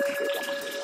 作ってくれたので